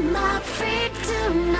my freedom.